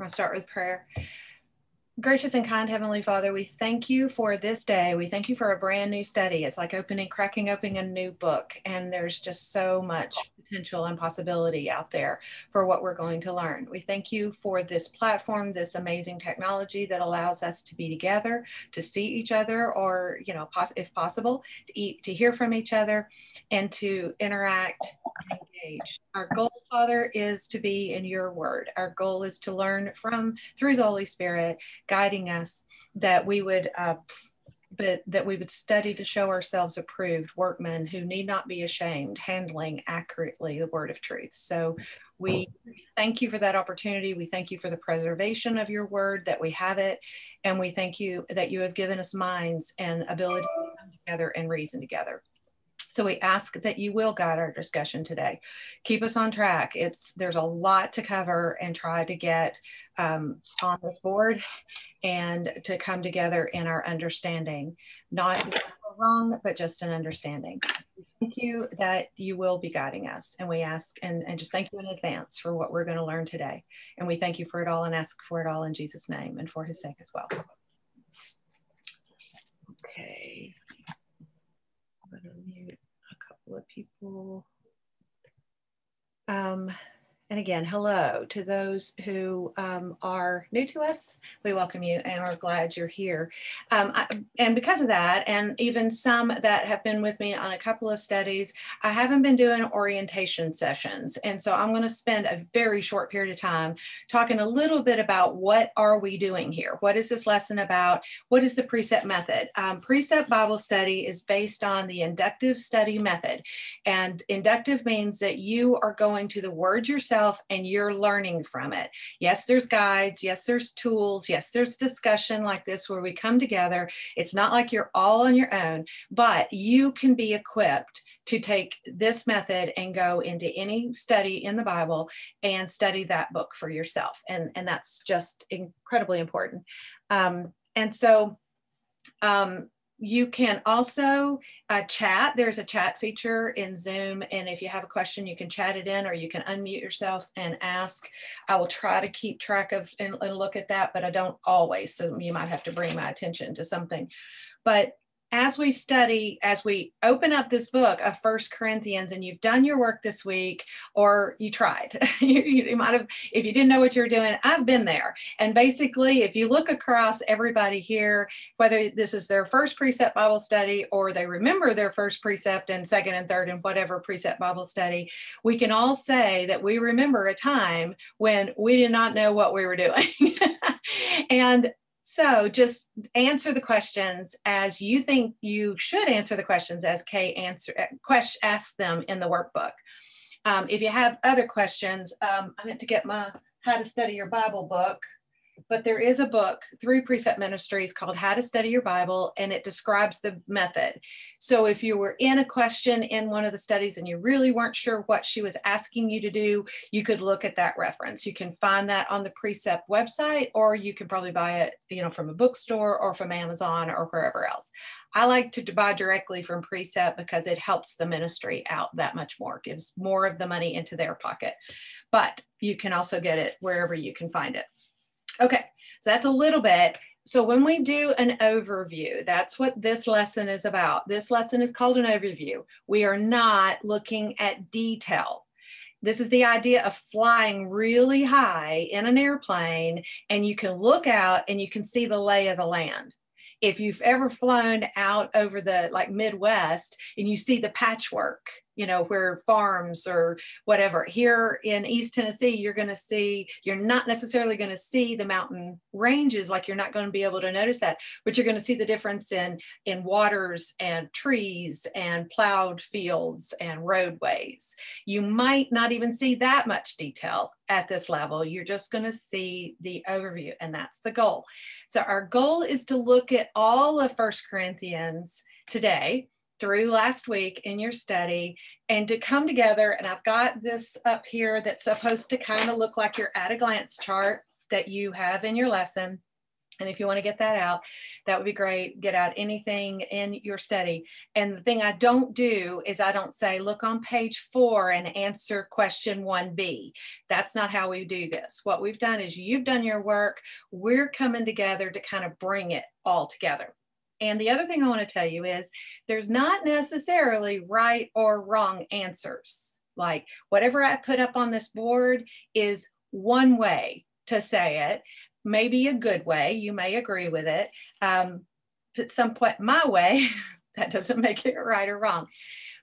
We're going to start with prayer. Gracious and kind Heavenly Father, we thank you for this day. We thank you for a brand new study. It's like opening, cracking open a new book, and there's just so much potential and possibility out there for what we're going to learn. We thank you for this platform, this amazing technology that allows us to be together, to see each other, or you know, if possible, to eat, to hear from each other, and to interact and engage. Our goal, Father, is to be in your word. Our goal is to learn from through the Holy Spirit guiding us that we would uh, but that we would study to show ourselves approved workmen who need not be ashamed, handling accurately the word of truth. So we thank you for that opportunity. We thank you for the preservation of your word, that we have it. And we thank you that you have given us minds and ability to come together and reason together. So we ask that you will guide our discussion today. Keep us on track. It's there's a lot to cover and try to get um, on this board and to come together in our understanding, not wrong, but just an understanding. Thank you that you will be guiding us. And we ask and, and just thank you in advance for what we're going to learn today. And we thank you for it all and ask for it all in Jesus' name and for his sake as well. Okay couple of people. Um, and again, hello to those who um, are new to us. We welcome you and we're glad you're here. Um, I, and because of that, and even some that have been with me on a couple of studies, I haven't been doing orientation sessions. And so I'm going to spend a very short period of time talking a little bit about what are we doing here? What is this lesson about? What is the precept method? Um, precept Bible study is based on the inductive study method. And inductive means that you are going to the word yourself yourself and you're learning from it. Yes, there's guides. Yes, there's tools. Yes, there's discussion like this where we come together. It's not like you're all on your own, but you can be equipped to take this method and go into any study in the Bible and study that book for yourself. And, and that's just incredibly important. Um, and so, um, you can also uh, chat. There's a chat feature in Zoom. And if you have a question, you can chat it in or you can unmute yourself and ask. I will try to keep track of and, and look at that, but I don't always. So you might have to bring my attention to something. But as we study, as we open up this book of First Corinthians, and you've done your work this week, or you tried, you, you, might have, if you didn't know what you're doing, I've been there. And basically, if you look across everybody here, whether this is their first precept Bible study or they remember their first precept and second and third and whatever precept Bible study, we can all say that we remember a time when we did not know what we were doing. and so just answer the questions as you think you should answer the questions as Kay answer uh, question asks them in the workbook. Um, if you have other questions, um, I meant to get my How to Study Your Bible book but there is a book through Precept Ministries called How to Study Your Bible, and it describes the method. So if you were in a question in one of the studies and you really weren't sure what she was asking you to do, you could look at that reference. You can find that on the Precept website, or you can probably buy it, you know, from a bookstore or from Amazon or wherever else. I like to buy directly from Precept because it helps the ministry out that much more, gives more of the money into their pocket. But you can also get it wherever you can find it. Okay, so that's a little bit. So when we do an overview, that's what this lesson is about. This lesson is called an overview. We are not looking at detail. This is the idea of flying really high in an airplane and you can look out and you can see the lay of the land if you've ever flown out over the like Midwest and you see the patchwork, you know, where farms or whatever, here in East Tennessee, you're going to see, you're not necessarily going to see the mountain ranges, like you're not going to be able to notice that, but you're going to see the difference in, in waters and trees and plowed fields and roadways. You might not even see that much detail at this level. You're just going to see the overview, and that's the goal. So, our goal is to look at all of First Corinthians today through last week in your study and to come together. And I've got this up here that's supposed to kind of look like your at a glance chart that you have in your lesson. And if you want to get that out, that would be great. Get out anything in your study. And the thing I don't do is I don't say, look on page four and answer question 1B. That's not how we do this. What we've done is you've done your work. We're coming together to kind of bring it all together. And the other thing I want to tell you is there's not necessarily right or wrong answers. Like whatever I put up on this board is one way to say it maybe a good way. You may agree with it. Um, at some point, my way, that doesn't make it right or wrong.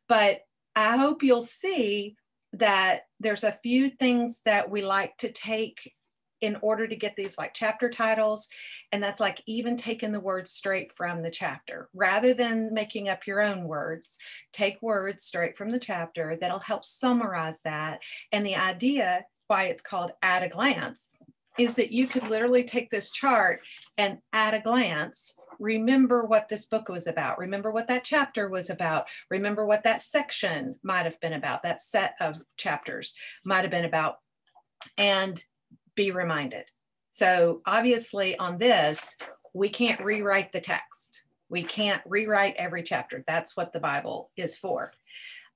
But I hope you'll see that there's a few things that we like to take in order to get these like chapter titles. And that's like even taking the words straight from the chapter rather than making up your own words. Take words straight from the chapter that'll help summarize that. And the idea why it's called at a glance is that you could literally take this chart and at a glance remember what this book was about remember what that chapter was about remember what that section might have been about that set of chapters might have been about and be reminded so obviously on this we can't rewrite the text we can't rewrite every chapter that's what the bible is for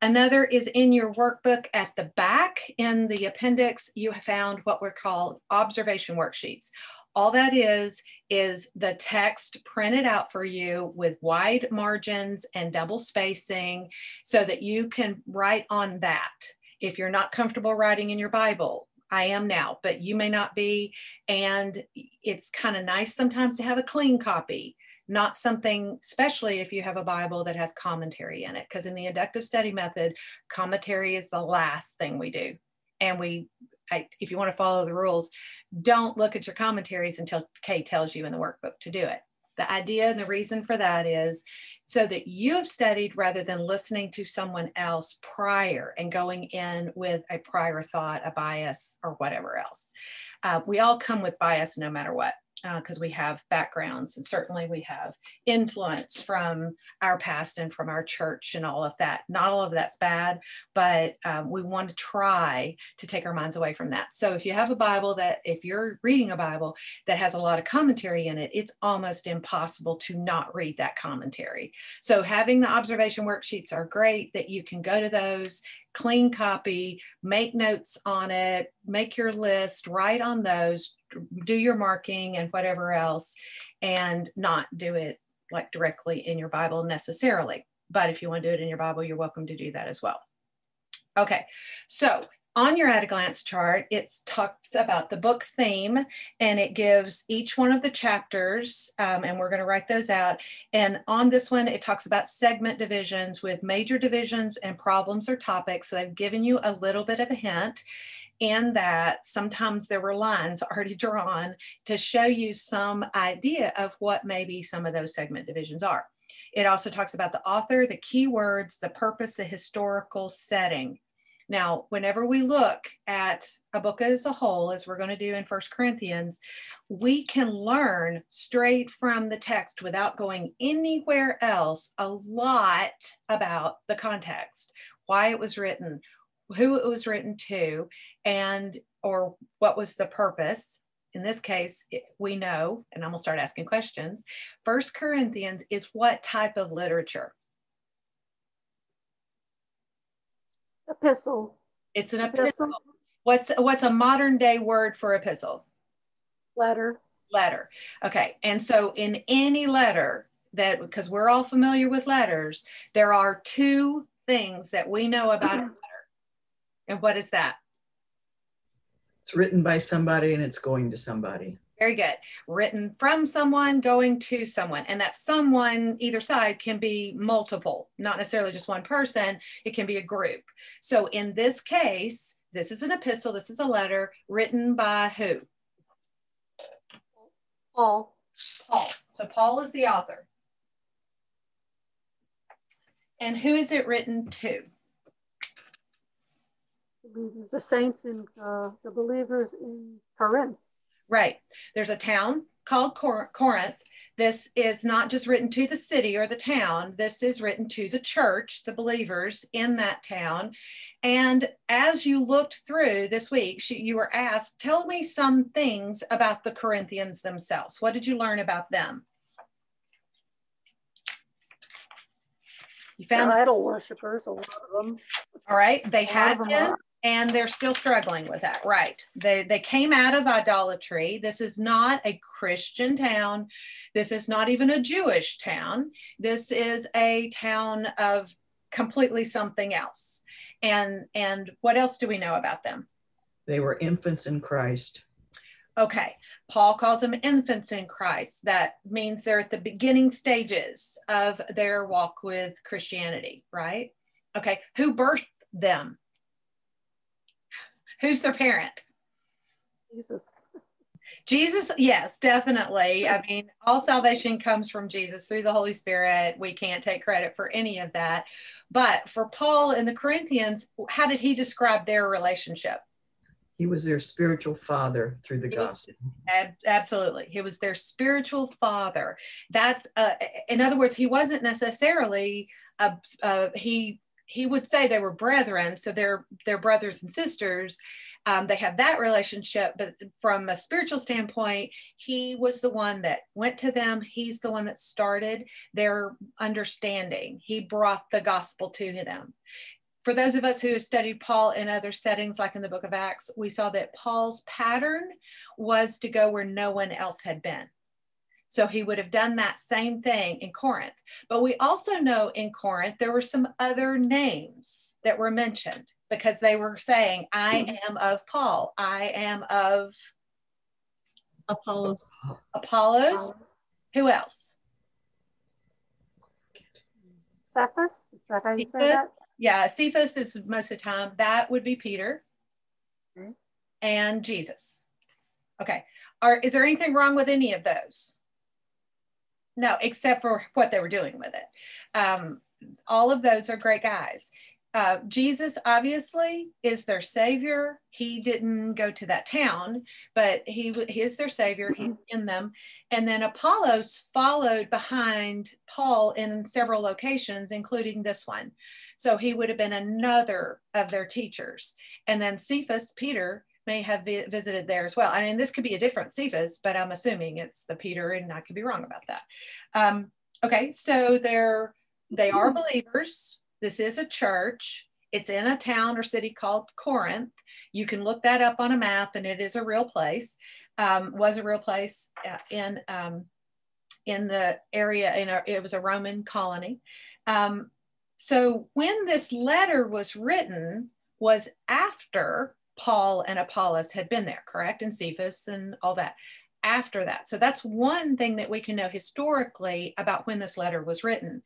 Another is in your workbook at the back in the appendix, you found what we're called observation worksheets. All that is, is the text printed out for you with wide margins and double spacing so that you can write on that. If you're not comfortable writing in your Bible, I am now, but you may not be. And it's kind of nice sometimes to have a clean copy not something, especially if you have a Bible that has commentary in it, because in the inductive study method, commentary is the last thing we do. And we, I, if you want to follow the rules, don't look at your commentaries until Kay tells you in the workbook to do it. The idea and the reason for that is so that you have studied rather than listening to someone else prior and going in with a prior thought, a bias, or whatever else. Uh, we all come with bias no matter what because uh, we have backgrounds and certainly we have influence from our past and from our church and all of that. Not all of that's bad, but um, we want to try to take our minds away from that. So if you have a Bible that, if you're reading a Bible that has a lot of commentary in it, it's almost impossible to not read that commentary. So having the observation worksheets are great that you can go to those clean copy, make notes on it, make your list, write on those, do your marking and whatever else, and not do it like directly in your Bible necessarily. But if you want to do it in your Bible, you're welcome to do that as well. Okay, so on your at a glance chart, it talks about the book theme and it gives each one of the chapters, um, and we're going to write those out. And on this one, it talks about segment divisions with major divisions and problems or topics. So they've given you a little bit of a hint in that sometimes there were lines already drawn to show you some idea of what maybe some of those segment divisions are. It also talks about the author, the keywords, the purpose, the historical setting. Now, whenever we look at a book as a whole, as we're going to do in First Corinthians, we can learn straight from the text without going anywhere else a lot about the context, why it was written, who it was written to, and or what was the purpose. In this case, we know, and I'm gonna start asking questions. First Corinthians is what type of literature? Epistle. It's an epistle. epistle. What's what's a modern day word for epistle? Letter. Letter. Okay. And so in any letter that because we're all familiar with letters, there are two things that we know about. And what is that? It's written by somebody and it's going to somebody. Very good. Written from someone, going to someone. And that someone, either side, can be multiple, not necessarily just one person. It can be a group. So in this case, this is an epistle, this is a letter written by who? Paul. Paul. So Paul is the author. And who is it written to? The saints and uh, the believers in Corinth. Right. There's a town called Cor- Corinth This is not just written to the city or the town, this is written to the church, the believers in that town. And as you looked through this week, you were asked, Tell me some things about the Corinthians themselves. What did you learn about them? You found idol worshippers, a lot of them. All right. They had been and they're still struggling with that right. They they came out of idolatry. This is not a christian town. This is not even a jewish town. This is a town of completely something else. And and what else do we know about them? They were infants in christ. Okay. Paul calls them infants in christ. That means they're at the beginning stages of their walk with christianity right? Okay. Who birthed them Who's their parent? Jesus. Jesus, yes, definitely. I mean, all salvation comes from Jesus through the Holy Spirit. We can't take credit for any of that. But for Paul and the Corinthians, how did he describe their relationship? He was their spiritual father through the he gospel. Was, absolutely. He was their spiritual father. That's, uh, in other words, he wasn't necessarily, a, uh, he he would say they were brethren, so they're they're brothers and sisters. Um, they have that relationship, but from a spiritual standpoint, he was the one that went to them. He's the one that started their understanding. He brought the gospel to them. For those of us who have studied Paul in other settings, like in the book of Acts, we saw that Paul's pattern was to go where no one else had been. So he would have done that same thing in Corinth. But we also know in Corinth there were some other names that were mentioned because they were saying, I mm-hmm. am of Paul, I am of Apollos. Apollos. Who else? Cephas? Is that how you Cephas? say that? Yeah, Cephas is most of the time. That would be Peter okay. and Jesus. Okay. Are, is there anything wrong with any of those? No, except for what they were doing with it. Um, all of those are great guys. Uh, Jesus obviously is their savior. He didn't go to that town, but he, he is their savior. He's in them. And then Apollos followed behind Paul in several locations, including this one. So he would have been another of their teachers. And then Cephas, Peter, may have vi visited there as well. I mean, this could be a different Cephas, but I'm assuming it's the Peter, and I could be wrong about that. Um, okay, so they're they are believers. This is a church. It's in a town or city called Corinth. You can look that up on a map, and it is a real place. Um, was a real place uh, in um, in the area. In a, it was a Roman colony. Um, so when this letter was written, was after Paul and Apollos had been there, correct? And Cephas and all that after that. So that's one thing that we can know historically about when this letter was written.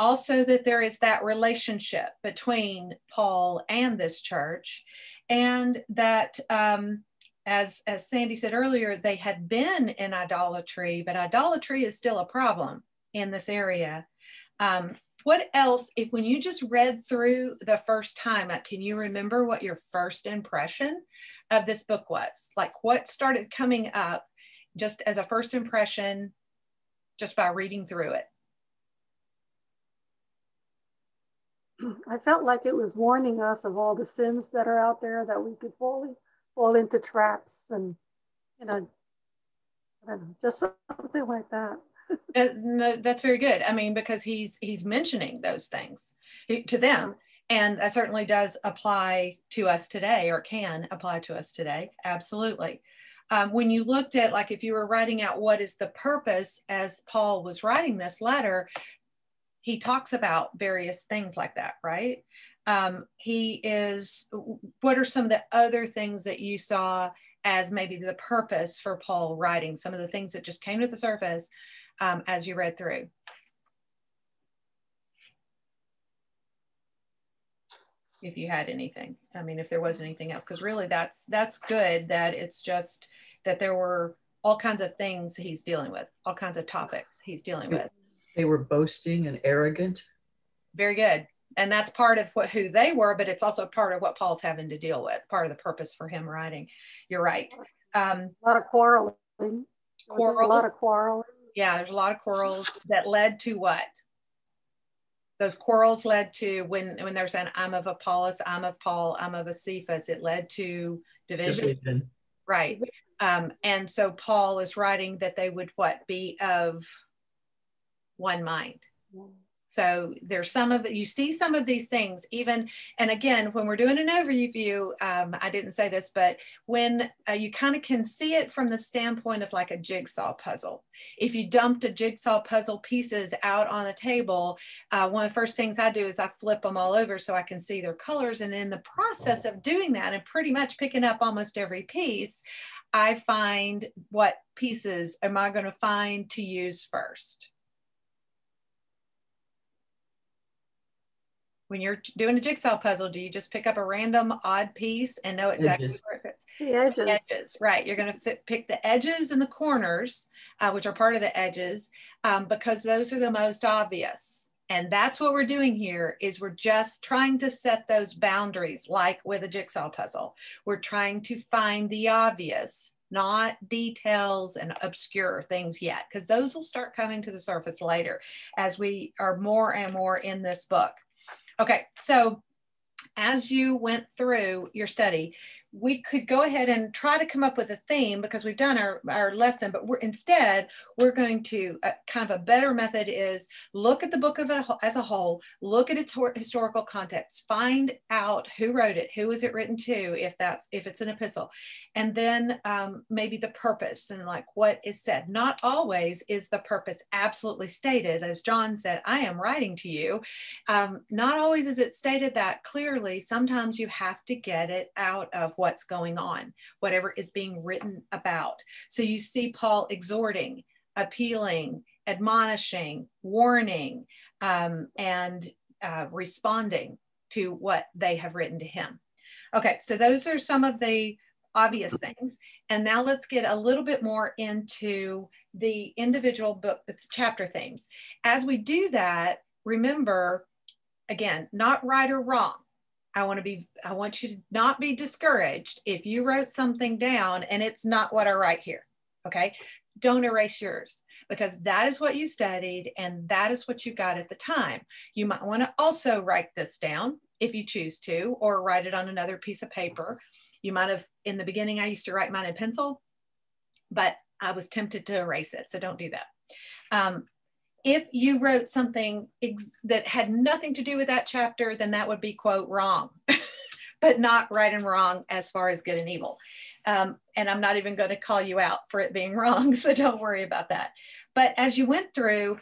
Also, that there is that relationship between Paul and this church, and that, um, as, as Sandy said earlier, they had been in idolatry, but idolatry is still a problem in this area. Um, what else if when you just read through the first time can you remember what your first impression of this book was? Like what started coming up just as a first impression just by reading through it? I felt like it was warning us of all the sins that are out there that we could fall, fall into traps and you know, know just something like that uh, no, that's very good. I mean, because he's he's mentioning those things to them, and that certainly does apply to us today, or can apply to us today. Absolutely. Um, when you looked at like if you were writing out what is the purpose as Paul was writing this letter, he talks about various things like that, right? Um, he is. What are some of the other things that you saw as maybe the purpose for Paul writing? Some of the things that just came to the surface um, as you read through? If you had anything, I mean, if there was anything else, because really that's that's good that it's just that there were all kinds of things he's dealing with, all kinds of topics he's dealing with. They were boasting and arrogant. Very good. And that's part of what who they were, but it's also part of what Paul's having to deal with, part of the purpose for him writing. You're right. Um, a lot of quarreling. Quarrel. A lot of quarreling Yeah, there's a lot of quarrels that led to what? Those quarrels led to when when there's an I'm of Apollos, I'm of Paul, I'm of a Cephas. It led to division, Division. right? Um, and so Paul is writing that they would what be of one mind. So there's some of it, you see some of these things even, and again, when we're doing an overview, um, I didn't say this, but when uh, you kind of can see it from the standpoint of like a jigsaw puzzle. If you dumped a jigsaw puzzle pieces out on a table, uh, one of the first things I do is I flip them all over so I can see their colors. And in the process of doing that and pretty much picking up almost every piece, I find what pieces am I going to find to use first. When you're doing a jigsaw puzzle, do you just pick up a random odd piece and know exactly Edges. where it fits? The edges. Edges, right. You're going to pick the edges and the corners, uh, which are part of the edges, um, because those are the most obvious. And that's what we're doing here is we're just trying to set those boundaries like with a jigsaw puzzle. We're trying to find the obvious, not details and obscure things yet, because those will start coming to the surface later as we are more and more in this book. Okay, so as you went through your study, we could go ahead and try to come up with a theme because we've done our, our lesson, but we're instead, we're going to uh, kind of a better method is look at the book of it as a whole, look at its historical context, find out who wrote it, who was it written to, if that's, if it's an epistle, and then um, maybe the purpose and like what is said. Not always is the purpose absolutely stated. As John said, I am writing to you. Um, not always is it stated that clearly. Sometimes you have to get it out of what's going on, whatever is being written about. So you see Paul exhorting, appealing, admonishing, warning, um, and uh, responding to what they have written to him. Okay, so those are some of the obvious things. And now let's get a little bit more into the individual book, chapter themes. As we do that, remember, again, not right or wrong. I want to be, I want you to not be discouraged if you wrote something down and it's not what I write here. Okay. Don't erase yours because that is what you studied and that is what you got at the time. You might want to also write this down if you choose to, or write it on another piece of paper. You might have, in the beginning, I used to write mine in pencil, but I was tempted to erase it. So don't do that. Um, if you wrote something that had nothing to do with that chapter, then that would be, quote, wrong, but not right and wrong as far as good and evil. Um, and I'm not even going to call you out for it being wrong. So don't worry about that. But as you went through,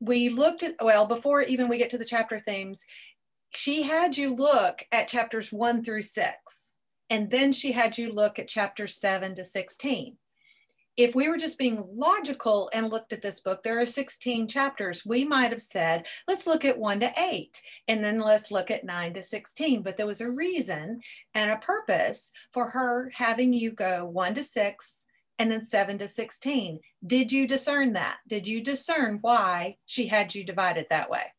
we looked at, well, before even we get to the chapter themes, she had you look at chapters one through six. And then she had you look at chapters seven to 16 if we were just being logical and looked at this book, there are 16 chapters. We might have said, let's look at one to eight, and then let's look at nine to 16. But there was a reason and a purpose for her having you go one to six and then seven to 16. Did you discern that? Did you discern why she had you divided that way?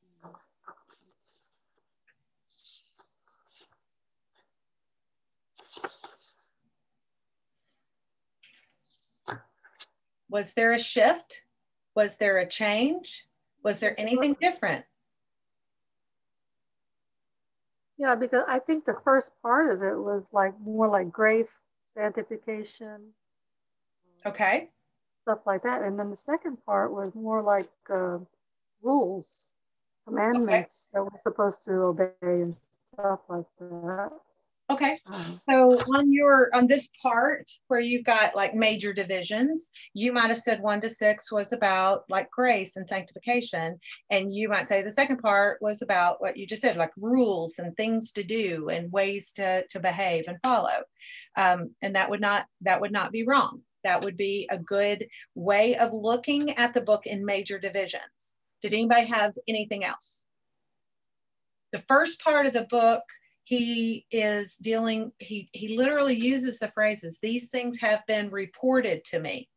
Was there a shift? Was there a change? Was there anything different? Yeah, because I think the first part of it was like more like grace, sanctification, Okay. stuff like that. And then the second part was more like uh, rules, commandments that we're supposed to obey and stuff like that. Okay. Um, So on your on this part where you've got like major divisions, you might have said one to six was about like grace and sanctification, and you might say the second part was about what you just said, like rules and things to do and ways to to behave and follow, um, and that would not that would not be wrong. That would be a good way of looking at the book in major divisions. Did anybody have anything else? The first part of the book he is dealing he he literally uses the phrases these things have been reported to me.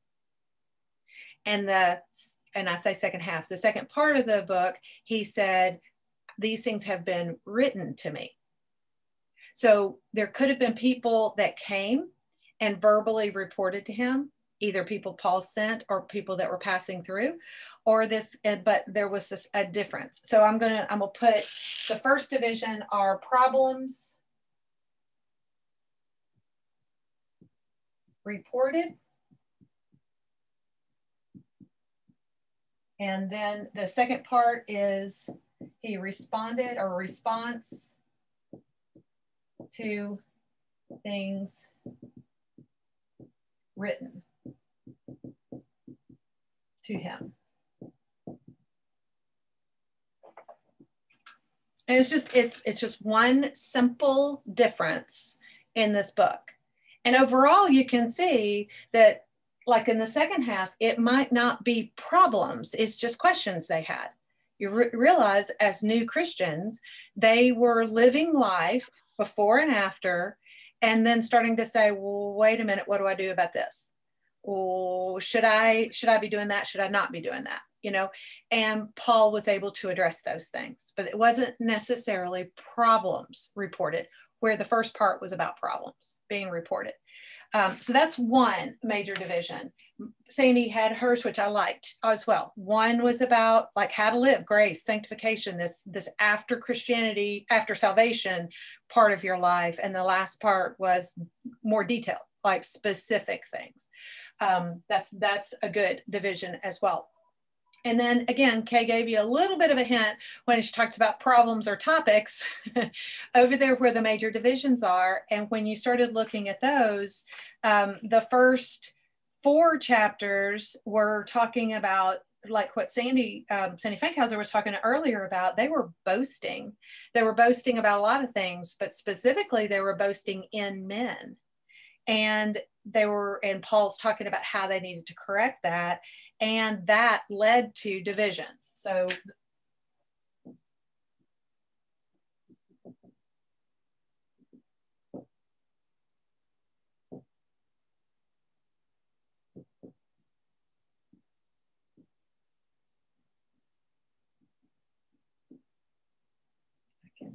And the and i say second half the second part of the book he said these things have been written to me. So there could have been people that came and verbally reported to him either people Paul sent or people that were passing through, or this, eh, but there was this, a difference. So I'm gonna, I'm gonna put the first division are problems reported. And then the second part is he responded or response to things written to him. And it's just it's it's just one simple difference in this book. And overall you can see that like in the second half it might not be problems, it's just questions they had. You re realize as new Christians, they were living life before and after and then starting to say, well, wait a minute, what do I do about this? Well, should I should I be doing that? Should I not be doing that? You know, and Paul was able to address those things, but it wasn't necessarily problems reported, where the first part was about problems being reported. Um, so that's one major division. Sandy had hers, which I liked as well. One was about like how to live, grace, sanctification, this this after Christianity, after salvation part of your life, and the last part was more detailed, like specific things. Um, that's that's a good division as well. And then again, Kay gave you a little bit of a hint when she talked about problems or topics over there where the major divisions are. And when you started looking at those, um, the first four chapters were talking about like what Sandy um, Sandy Fankhauser was talking earlier about, they were boasting. They were boasting about a lot of things, but specifically they were boasting in men. And they were, and Paul's talking about how they needed to correct that. And that led to divisions. So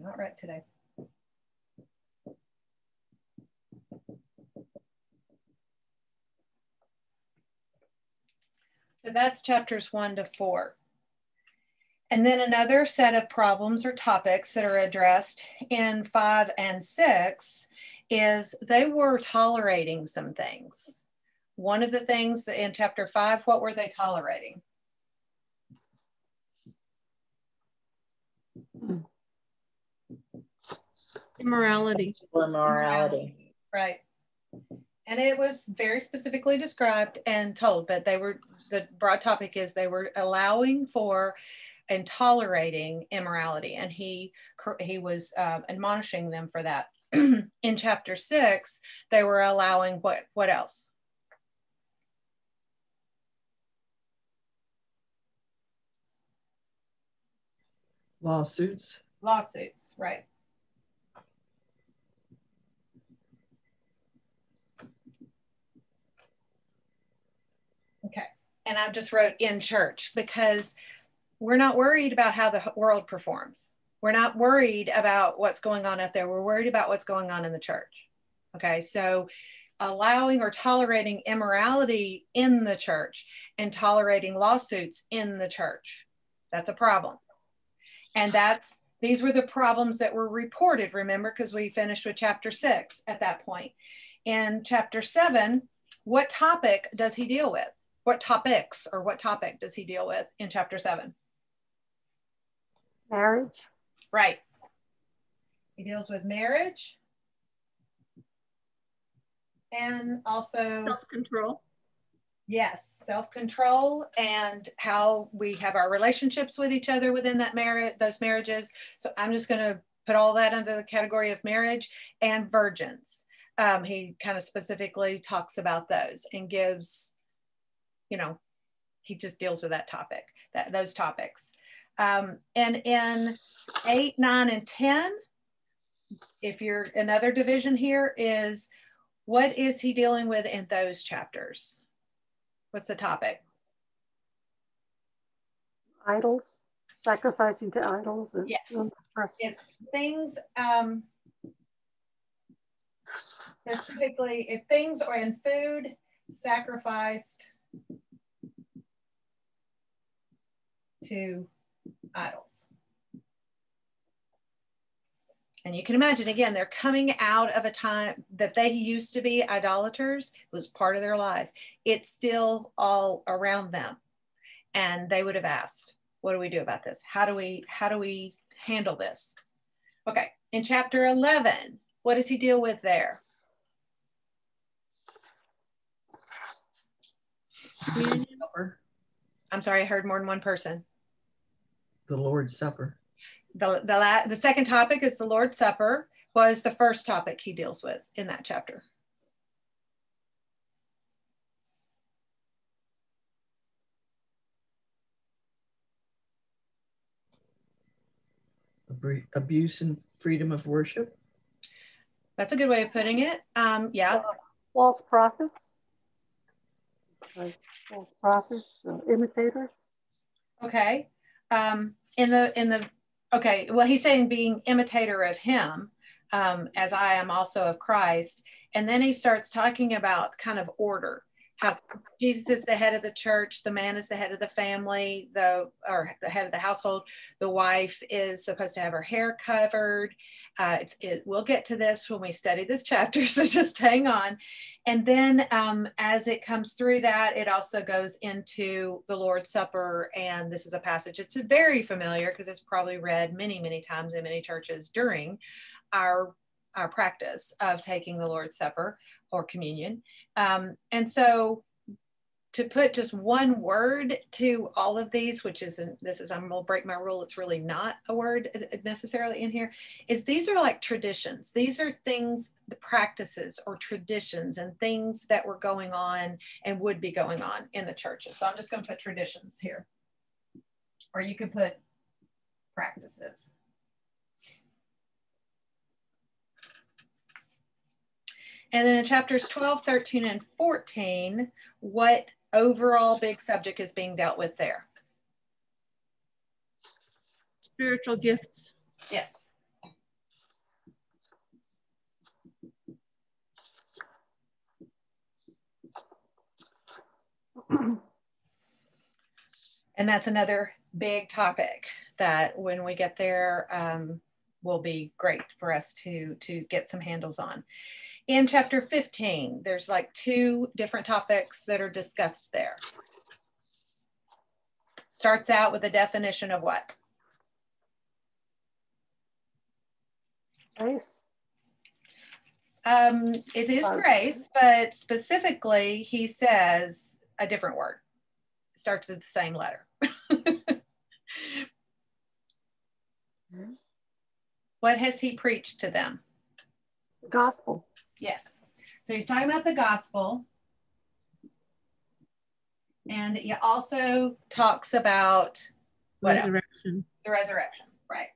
not right today. So that's chapters one to four. And then another set of problems or topics that are addressed in five and six is they were tolerating some things. One of the things in chapter five, what were they tolerating? Immorality. Immorality. Right. And it was very specifically described and told, but they were the broad topic is they were allowing for and tolerating immorality, and he he was uh, admonishing them for that. In chapter six, they were allowing what what else? Lawsuits. Lawsuits, right. And I just wrote in church because we're not worried about how the world performs. We're not worried about what's going on out there. We're worried about what's going on in the church. Okay, so allowing or tolerating immorality in the church and tolerating lawsuits in the church. That's a problem. And that's these were the problems that were reported, remember, because we finished with chapter six at that point. In chapter seven, what topic does he deal with? What topics or what topic does he deal with in chapter seven? Marriage. Right. He deals with marriage and also self control. Yes, self control and how we have our relationships with each other within that marriage, those marriages. So I'm just going to put all that under the category of marriage and virgins. Um, he kind of specifically talks about those and gives you know, he just deals with that topic, that those topics. Um, and in eight, nine, and 10, if you're another division here is what is he dealing with in those chapters? What's the topic? Idols, sacrificing to idols. It's, yes. It's things, um, specifically if things are in food sacrificed to idols. And you can imagine again, they're coming out of a time that they used to be idolaters, it was part of their life. It's still all around them. And they would have asked, what do we do about this? How do we how do we handle this? Okay, in chapter 11, what does he deal with there? I'm sorry, I heard more than one person. the Lord's Supper. The, the, la- the second topic is the Lord's Supper, was the first topic he deals with in that chapter. Abuse and freedom of worship. That's a good way of putting it. Um, yeah, False prophets. Like false prophets, imitators. okay. Um, in the in the okay, well, he's saying being imitator of him, um, as I am also of Christ, and then he starts talking about kind of order. How Jesus is the head of the church, the man is the head of the family, the or the head of the household. The wife is supposed to have her hair covered. Uh, it's, it, we'll get to this when we study this chapter, so just hang on. And then um, as it comes through that, it also goes into the Lord's Supper, and this is a passage. It's very familiar because it's probably read many, many times in many churches during our our practice of taking the Lord's Supper or communion. Um, and so to put just one word to all of these, which isn't, this is, I'm gonna break my rule, it's really not a word necessarily in here, is these are like traditions. These are things, the practices or traditions and things that were going on and would be going on in the churches. So I'm just gonna put traditions here. Or you could put practices. And then in chapters 12, 13, and 14, what overall big subject is being dealt with there? Spiritual gifts. Yes. and that's another big topic that when we get there um, will be great for us to to get some handles on in chapter 15 there's like two different topics that are discussed there. Starts out with a definition of what? Grace. um, it is grace but specifically he says a different word. Starts with the same letter. What has he preached to them? The gospel. Yes. So he's talking about the gospel. And he also talks about what else? Resurrection. the resurrection, right?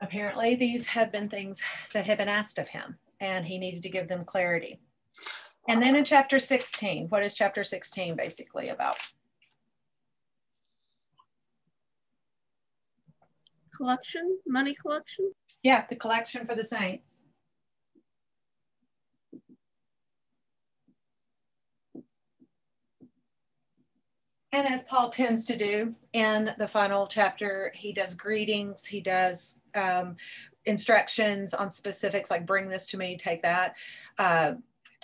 Apparently, these have been things that have been asked of him, and he needed to give them clarity. And then in chapter 16, what is chapter 16 basically about? Collection, money collection. Yeah, the collection for the saints. And as Paul tends to do in the final chapter, he does greetings, he does um, instructions on specifics like bring this to me, take that. Uh,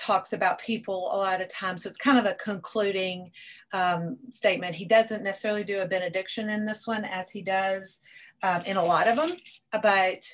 talks about people a lot of times. So it's kind of a concluding um, statement. He doesn't necessarily do a benediction in this one as he does um, in a lot of them, but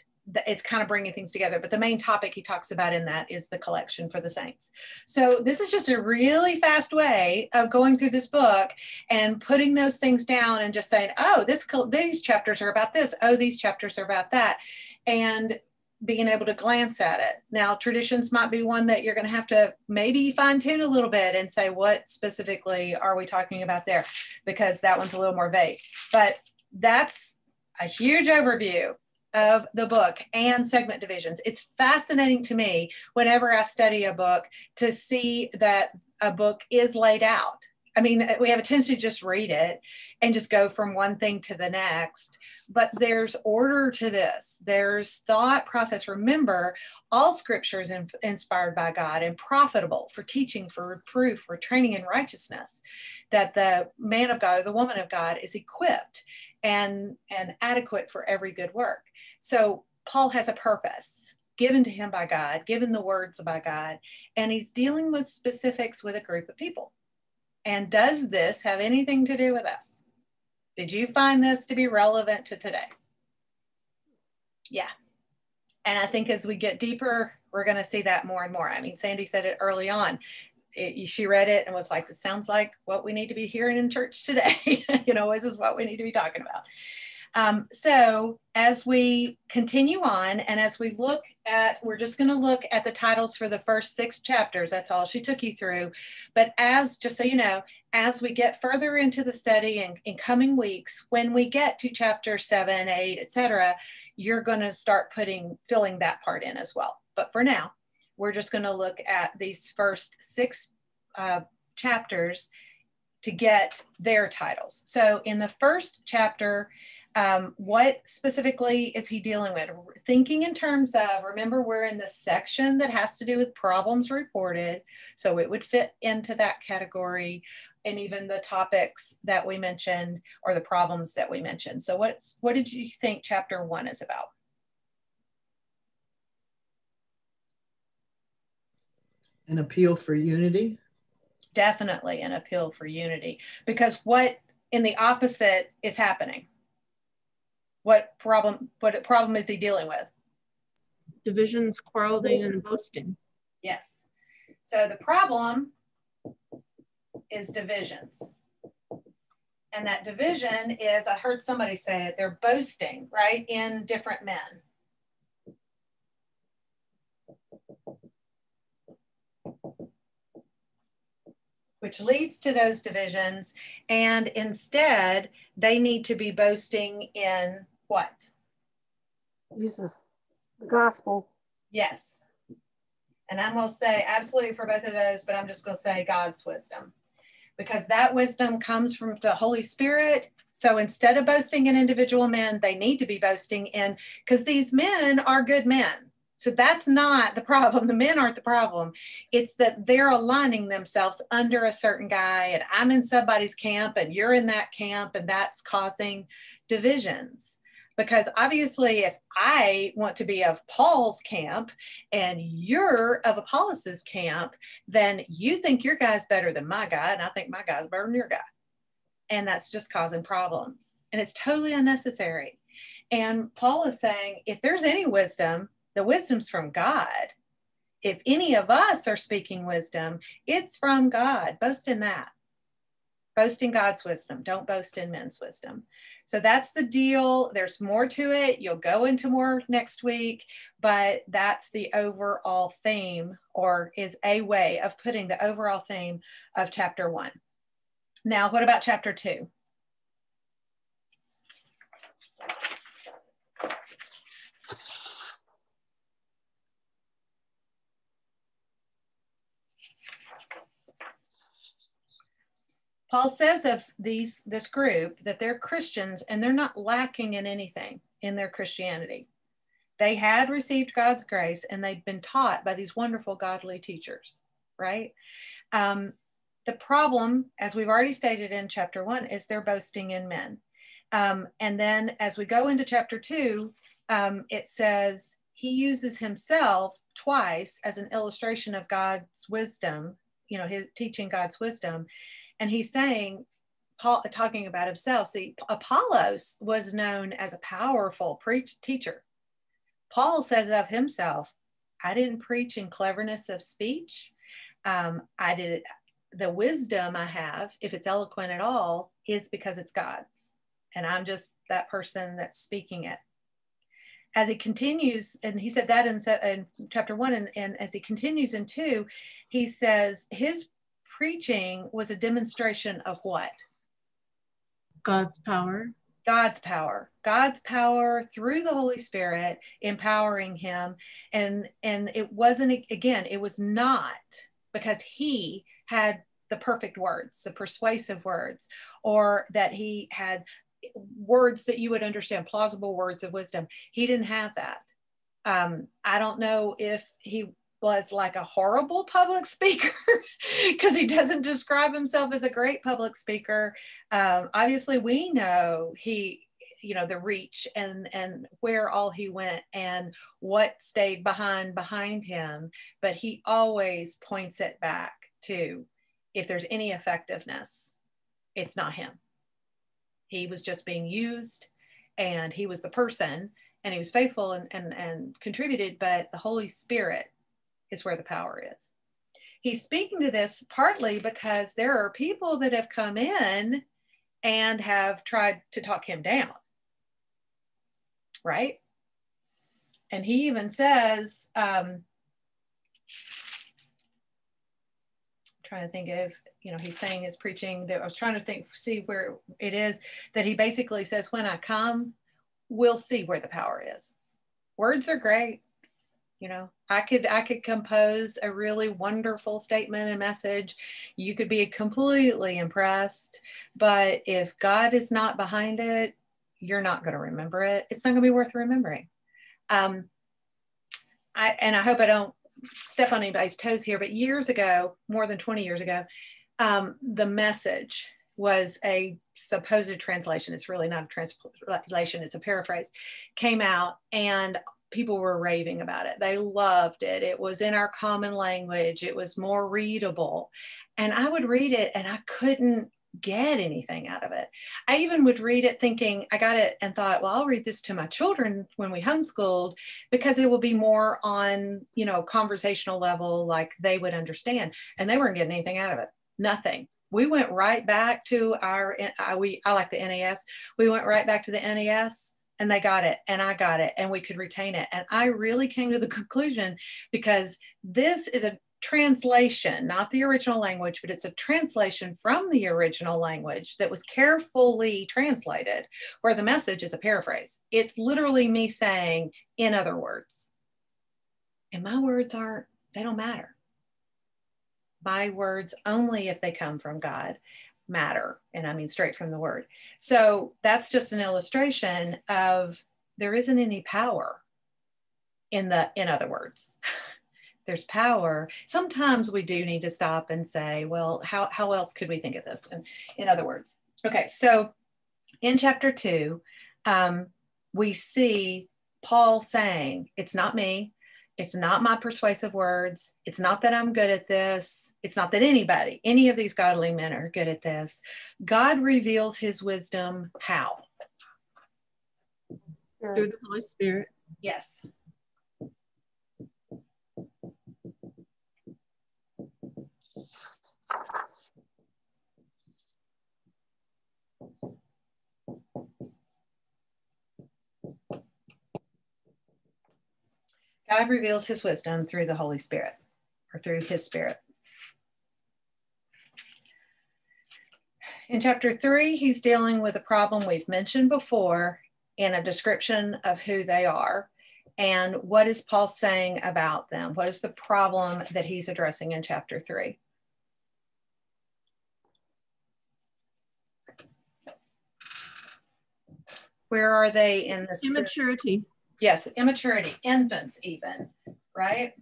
it's kind of bringing things together. But the main topic he talks about in that is the collection for the saints. So this is just a really fast way of going through this book and putting those things down and just saying, oh, this these chapters are about this. Oh, these chapters are about that, and being able to glance at it. Now, traditions might be one that you're going to have to maybe fine tune a little bit and say, what specifically are we talking about there? Because that one's a little more vague. But that's a huge overview of the book and segment divisions. It's fascinating to me whenever I study a book to see that a book is laid out. I mean, uh, we have a tendency to just read it and just go from one thing to the next. But there's order to this, there's thought process. Remember, all scripture is in, inspired by God and profitable for teaching, for reproof, for training in righteousness, that the man of God or the woman of God is equipped and, and adequate for every good work. So Paul has a purpose given to him by God, given the words by God, and he's dealing with specifics with a group of people. And does this have anything to do with us? Did you find this to be relevant to today? Yeah. And I think as we get deeper, we're going to see that more and more. I mean, Sandy said it early on. It, she read it and was like, this sounds like what we need to be hearing in church today. you know, this is what we need to be talking about. Um, so as we continue on and as we look at, we're just going to look at the titles for the first six chapters. That's all she took you through. But as, just so you know, as we get further into the study in, in coming weeks, when we get to chapter seven, eight, etc., you're going to start putting, filling that part in as well. But for now, we're just going to look at these first six uh, chapters to get their titles. So in the first chapter, um, what specifically is he dealing with? Thinking in terms of, remember, we're in the section that has to do with problems reported. So it would fit into that category and even the topics that we mentioned or the problems that we mentioned. So what's, what did you think chapter one is about? An appeal for unity? Definitely an appeal for unity because what in the opposite is happening? what problem what problem is he dealing with? Divisions, quarreling, and boasting. Yes. So the problem is divisions. And that division is, I heard somebody say it, they're boasting, right, in different men. Which leads to those divisions. And instead, they need to be boasting in what? Jesus, the gospel. Yes. And I'm going to say absolutely for both of those, but I'm just going to say God's wisdom because that wisdom comes from the Holy Spirit. So instead of boasting in individual men, they need to be boasting in because these men are good men. So that's not the problem. The men aren't the problem. It's that they're aligning themselves under a certain guy, and I'm in somebody's camp, and you're in that camp, and that's causing divisions because obviously if i want to be of paul's camp and you're of apollos' camp then you think your guy's better than my guy and i think my guy's better than your guy and that's just causing problems and it's totally unnecessary and paul is saying if there's any wisdom the wisdom's from god if any of us are speaking wisdom it's from god boast in that boast in god's wisdom don't boast in men's wisdom so that's the deal. There's more to it. You'll go into more next week, but that's the overall theme, or is a way of putting the overall theme of chapter one. Now, what about chapter two? Paul says of these this group that they're Christians and they're not lacking in anything in their Christianity. They had received God's grace and they'd been taught by these wonderful godly teachers, right? Um, the problem, as we've already stated in chapter one, is they're boasting in men. Um, and then as we go into chapter two, um, it says he uses himself twice as an illustration of God's wisdom, you know, his teaching God's wisdom. And he's saying, Paul talking about himself. See, Apollos was known as a powerful preach teacher. Paul says of himself, I didn't preach in cleverness of speech. Um, I did the wisdom I have, if it's eloquent at all, is because it's God's. And I'm just that person that's speaking it. As he continues, and he said that in, in chapter one, and, and as he continues in two, he says his preaching was a demonstration of what? God's power. God's power. God's power through the Holy Spirit empowering him and and it wasn't again it was not because he had the perfect words, the persuasive words, or that he had words that you would understand, plausible words of wisdom. He didn't have that. Um, I don't know if he was like a horrible public speaker because he doesn't describe himself as a great public speaker. Um, obviously, we know he you know the reach and and where all he went and what stayed behind behind him but he always points it back to if there's any effectiveness it's not him he was just being used and he was the person and he was faithful and, and, and contributed, but the Holy Spirit is where the power is. He's speaking to this partly because there are people that have come in and have tried to talk him down. Right? And he even says, um, trying to think of you know he's saying his preaching that i was trying to think see where it is that he basically says when i come we'll see where the power is words are great you know i could i could compose a really wonderful statement and message. You could be completely impressed but if god is not behind it you're not going to remember it. It's not going to be worth remembering. Um i and i hope i don't step on anybody's toes here, but years ago, more than 20 years ago, um, the message was a supposed translation. It's really not a translation, it's a paraphrase, came out and people were raving about it. They loved it. It was in our common language, it was more readable. And I would read it and I couldn't get anything out of it. I even would read it thinking, I got it and thought, well, I'll read this to my children when we homeschooled because it will be more on, you know, conversational level, like they would understand. And they weren't getting anything out of it. Nothing. We went right back to our, I, we, I like the NAS. We went right back to the NAS and they got it and I got it and we could retain it. And I really came to the conclusion because this is a translation, not the original language, but it's a translation from the original language that was carefully translated, where the message is a paraphrase. It's literally me saying, in other words. And my words aren't, they don't matter. My words, only if they come from God, matter. And I mean straight from the word. So that's just an illustration of there isn't any power in the, in other words. there's power, sometimes we do need to stop and say, well, how, how else could we think of this? And in other words, okay, so in chapter two, um, we see Paul saying, it's not me, it's not my persuasive words. It's not that I'm good at this. It's not that anybody, any of these godly men are good at this. God reveals his wisdom how? Through the Holy Spirit. Yes. God reveals his wisdom through the Holy Spirit or through his spirit. In chapter three, he's dealing with a problem we've mentioned before in a description of who they are and what is Paul saying about them? What is the problem that he's addressing in chapter three? Where are they in this? Immaturity. Yes, immaturity, infants, even, right?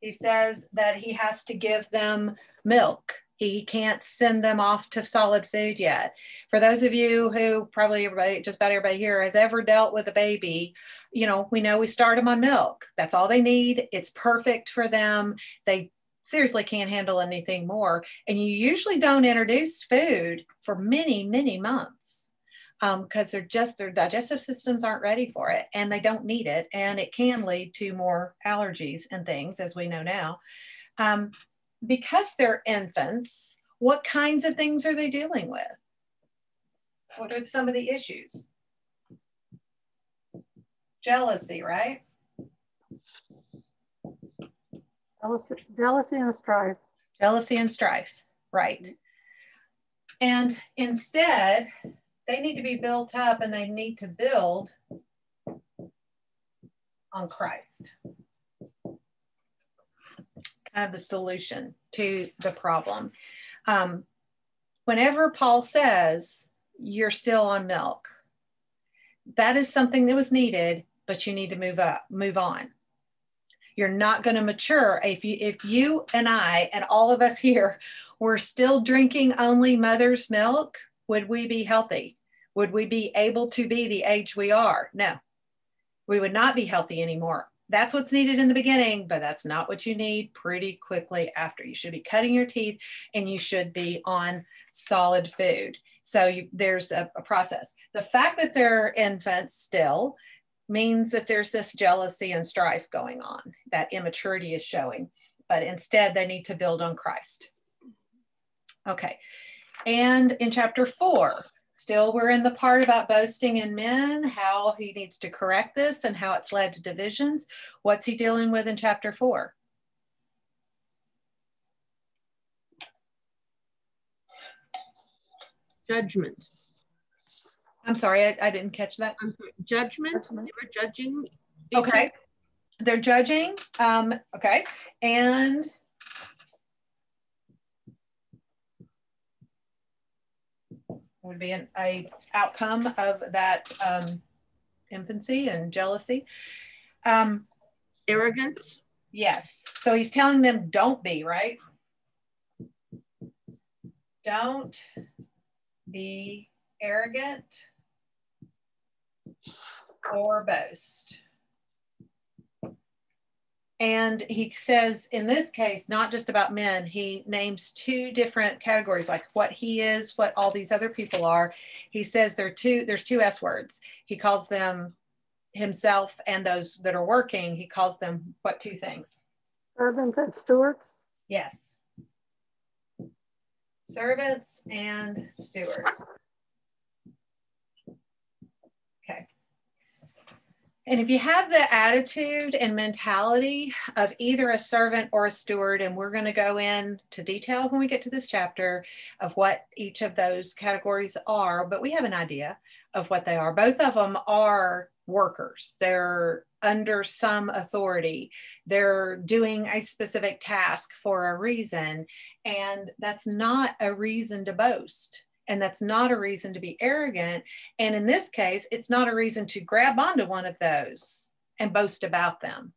He says that he has to give them milk. He can't send them off to solid food yet. For those of you who probably everybody, just about everybody here has ever dealt with a baby, you know, we know we start them on milk. That's all they need. It's perfect for them. They seriously can't handle anything more. And you usually don't introduce food for many, many months because um, they're just their digestive systems aren't ready for it and they don't need it and it can lead to more allergies and things as we know now. Um, because they're infants what kinds of things are they dealing with? What are some of the issues? Jealousy right? Jealousy, jealousy and strife. Jealousy and strife right. And instead they need to be built up and they need to build on Christ. Kind of the solution to the problem. Um, whenever Paul says you're still on milk, that is something that was needed, but you need to move up, move on. You're not going to mature if you if you and I and all of us here were still drinking only mother's milk. Would we be healthy? Would we be able to be the age we are? No, we would not be healthy anymore. That's what's needed in the beginning, but that's not what you need pretty quickly after. You should be cutting your teeth and you should be on solid food. So you, there's a, a process. The fact that they're infants still means that there's this jealousy and strife going on, that immaturity is showing, but instead they need to build on Christ. Okay. And in chapter four, still we're in the part about boasting in men, how he needs to correct this and how it's led to divisions. What's he dealing with in chapter four? Judgment. I'm sorry, I, I didn't catch that. I'm sorry, judgment. Judgment. They were judging. each Okay. They're judging. Um, okay. And would be an a outcome of that um, infancy and jealousy. Um, Arrogance. yes. So he's telling them, don't be, right? Don't be arrogant or boast. And he says, in this case, not just about men, he names two different categories, like what he is, what all these other people are. He says there are two, there's two S words. He calls them himself and those that are working. He calls them what two things? Servants and stewards. Yes. Servants and stewards. Okay. And if you have the attitude and mentality of either a servant or a steward, and we're going to go into detail when we get to this chapter of what each of those categories are, but we have an idea of what they are. Both of them are workers, they're under some authority, they're doing a specific task for a reason, and that's not a reason to boast. And that's not a reason to be arrogant. And in this case, it's not a reason to grab onto one of those and boast about them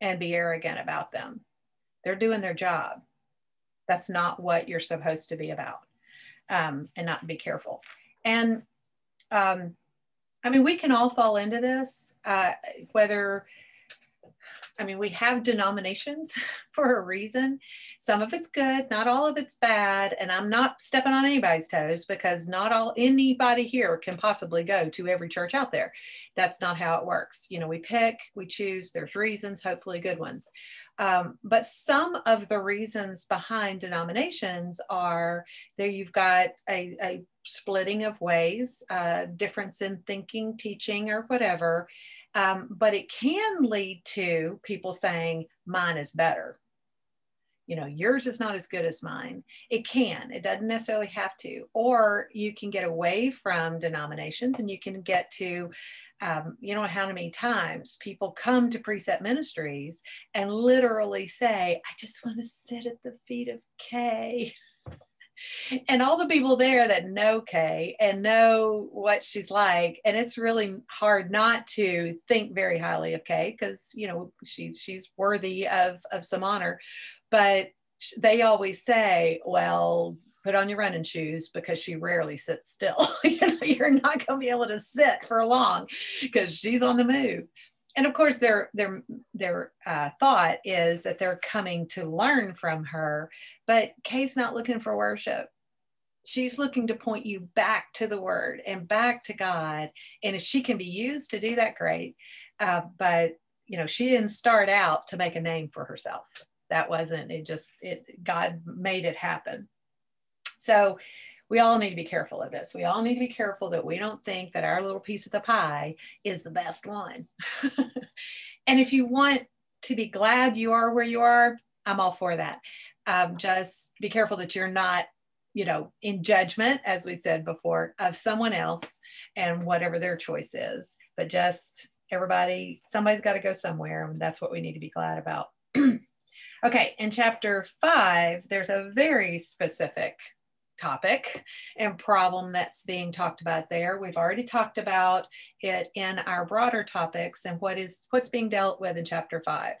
and be arrogant about them. They're doing their job. That's not what you're supposed to be about, um, and not be careful. And um, I mean, we can all fall into this, uh, whether, I mean, we have denominations for a reason. Some of it's good, not all of it's bad. And I'm not stepping on anybody's toes because not all anybody here can possibly go to every church out there. That's not how it works. You know, we pick, we choose, there's reasons, hopefully good ones. Um, but some of the reasons behind denominations are there you've got a, a splitting of ways, uh, difference in thinking, teaching, or whatever. Um, but it can lead to people saying, mine is better. You know, yours is not as good as mine. It can, it doesn't necessarily have to. Or you can get away from denominations and you can get to, um, you know, how many times people come to Precept Ministries and literally say, I just want to sit at the feet of Kay and all the people there that know Kay and know what she's like, and it's really hard not to think very highly of Kay because you know she she's worthy of of some honor, but they always say, well. Put on your running shoes because she rarely sits still. you know, you're not going to be able to sit for long because she's on the move and of course their their their uh, thought is that they're coming to learn from her but kay's not looking for worship. She's looking to point you back to the word and back to god. And if she can be used to do that great. Uh, but you know she didn't start out to make a name for herself. That wasn't it just it god made it happen. So we all need to be careful of this. We all need to be careful that we don't think that our little piece of the pie is the best one. and if you want to be glad you are where you are, I'm all for that. Um, just be careful that you're not, you know, in judgment, as we said before, of someone else and whatever their choice is. But just everybody, somebody's got to go somewhere, and that's what we need to be glad about. Okay, in chapter five, there's a very specific topic and problem that's being talked about there. We've already talked about it in our broader topics and what is what's being dealt with in chapter five.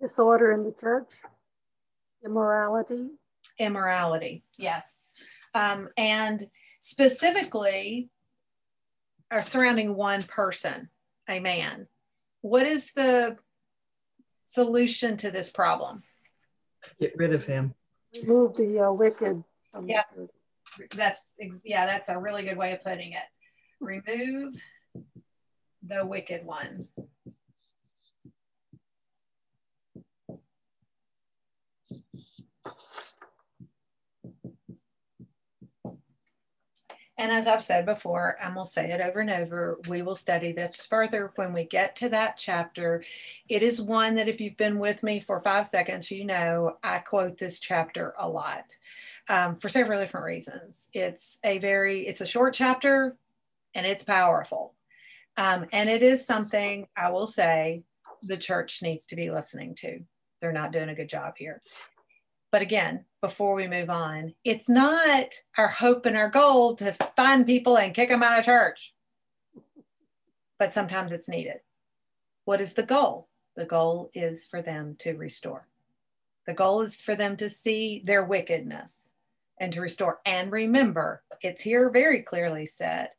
Disorder in the church, immorality. Immorality, yes. Um, and specifically are surrounding one person, a man. What is the solution to this problem? Get rid of him. Remove the uh, wicked. Yeah. That's yeah, that's a really good way of putting it. Remove the wicked one. And as I've said before, and we'll say it over and over, we will study this further when we get to that chapter. It is one that if you've been with me for five seconds, you know I quote this chapter a lot um, for several different reasons. It's a very, it's a short chapter and it's powerful. Um, and it is something I will say the church needs to be listening to. They're not doing a good job here. But again, before we move on, it's not our hope and our goal to find people and kick them out of church. But sometimes it's needed. What is the goal? The goal is for them to restore. The goal is for them to see their wickedness and to restore. And remember, it's here very clearly said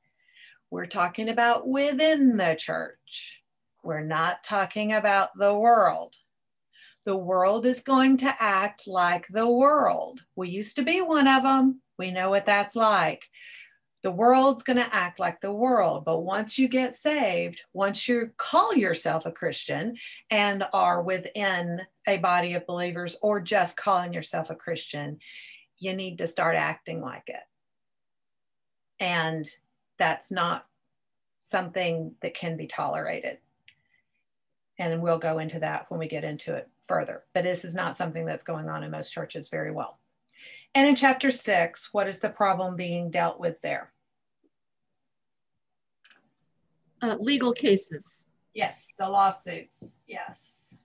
we're talking about within the church, we're not talking about the world. The world is going to act like the world. We used to be one of them. We know what that's like. The world's going to act like the world. But once you get saved, once you call yourself a Christian and are within a body of believers or just calling yourself a Christian, you need to start acting like it. And that's not something that can be tolerated. And we'll go into that when we get into it further. But this is not something that's going on in most churches very well. And in chapter six, what is the problem being dealt with there? Uh, legal cases. Yes, the lawsuits. Yes.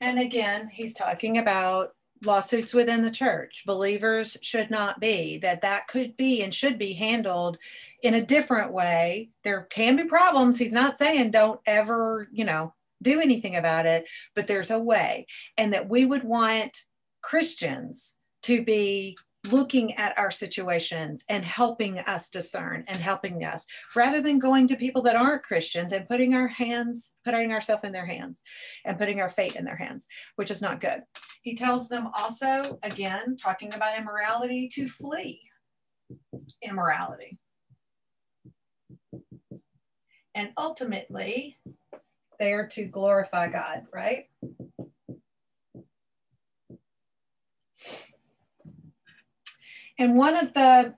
And again, he's talking about lawsuits within the church. Believers should not be, that that could be and should be handled in a different way. There can be problems. He's not saying don't ever, you know, do anything about it, but there's a way. And that we would want Christians to be looking at our situations and helping us discern and helping us rather than going to people that aren't Christians and putting our hands, putting ourselves in their hands and putting our fate in their hands, which is not good. He tells them also, again, talking about immorality, to flee immorality. And ultimately, they are to glorify God, right? And one of the,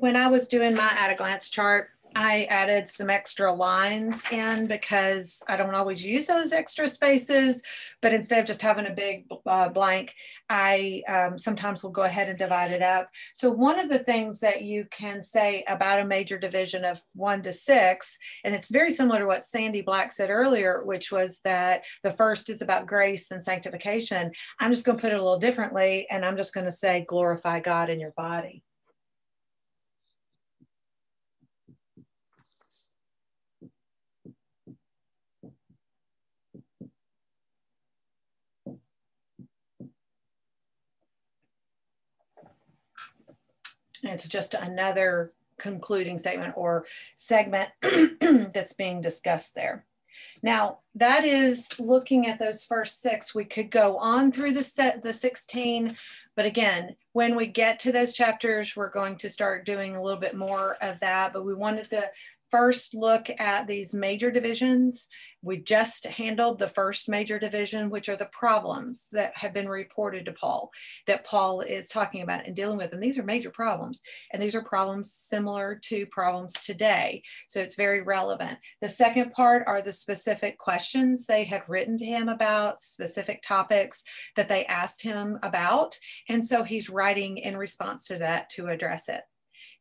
when I was doing my at a glance chart, I added some extra lines in because I don't always use those extra spaces, but instead of just having a big uh, blank, I um, sometimes will go ahead and divide it up. So one of the things that you can say about a major division of one to six, and it's very similar to what Sandy Black said earlier, which was that the first is about grace and sanctification. I'm just going to put it a little differently, and I'm just going to say glorify God in your body. And it's just another concluding statement or segment that's being discussed there. Now, that is looking at those first six. We could go on through the set the 16, but again, when we get to those chapters, we're going to start doing a little bit more of that. But we wanted to first look at these major divisions. We just handled the first major division, which are the problems that have been reported to Paul, that Paul is talking about and dealing with. And these are major problems. And these are problems similar to problems today. So it's very relevant. The second part are the specific questions they had written to him about, specific topics that they asked him about. And so he's writing in response to that to address it.